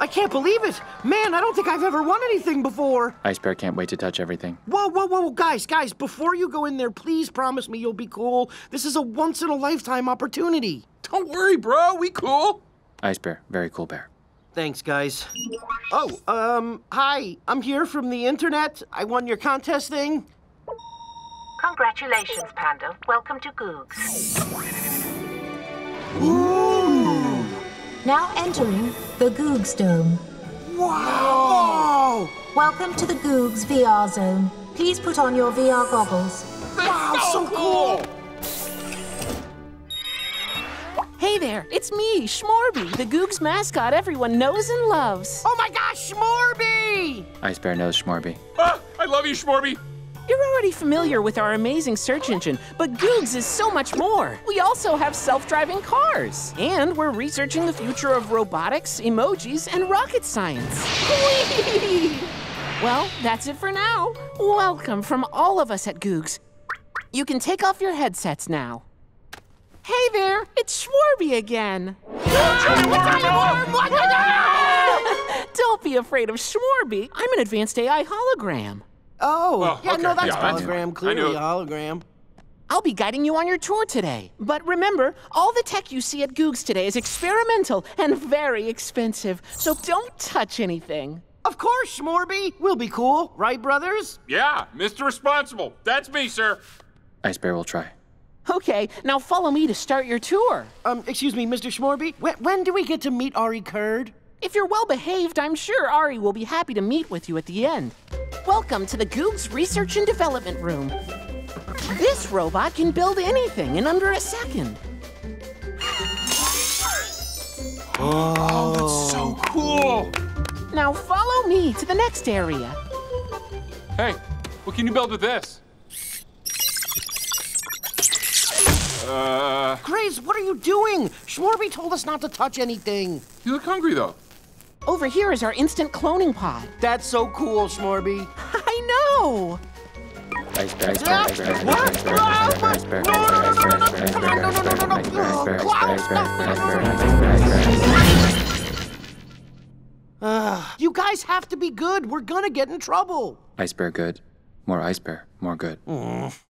I can't believe it! Man, I don't think I've ever won anything before! Ice Bear can't wait to touch everything. Whoa, whoa, whoa, guys, guys, before you go in there, please promise me you'll be cool. This is a once in a lifetime opportunity. Don't worry, bro, we cool. Ice Bear, very cool bear. Thanks, guys. Oh, um, hi, I'm here from the internet. I won your contest thing. Congratulations, Panda. Welcome to Googs. Ooh. Now entering the Googs Dome. Wow! Welcome to the Googs VR Zone. Please put on your VR goggles. Wow, so, so cool. Hey there, it's me, Schmorby, the Googs mascot everyone knows and loves. Oh my gosh, Schmorby! Ice Bear knows Schmorby. Ah, I love you, Schmorby. You're already familiar with our amazing search engine, but Googs is so much more. We also have self-driving cars, and we're researching the future of robotics, emojis, and rocket science. Well, that's it for now. Welcome from all of us at Googs. You can take off your headsets now. Hey there, it's Schmorby again. Don't be afraid of Schmorby. I'm an advanced AI hologram. Oh, yeah, okay. no, that's yeah, hologram, clearly a hologram. I'll be guiding you on your tour today. But remember, all the tech you see at Googs today is experimental and very expensive, so don't touch anything. Of course, Schmorby. We'll be cool, right, brothers? Yeah, Mr. Responsible. That's me, sir. Ice Bear will try. Okay, now follow me to start your tour. Um, excuse me, Mr. Schmorby. When do we get to meet Ari Kurd? If you're well behaved, I'm sure Ari will be happy to meet with you at the end. Welcome to the Goog's Research and Development Room. This robot can build anything in under a second. Oh, oh that's so cool! Now follow me to the next area. Hey, what can you build with this? Uh... Grizz, what are you doing? Schmorby told us not to touch anything. You look hungry, though. Over here is our instant cloning pod. That's so cool, Schmorby. I know. Uh, you guys have to be good. We're gonna get in trouble. Ice bear good. More ice bear, more good. Mm.